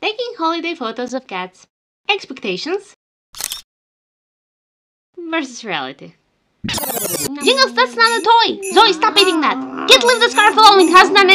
Taking holiday photos of cats. Expectations versus reality. Jingles, that's not a toy! Zoe, stop eating that! Kid, leave the scarf alone, it has none.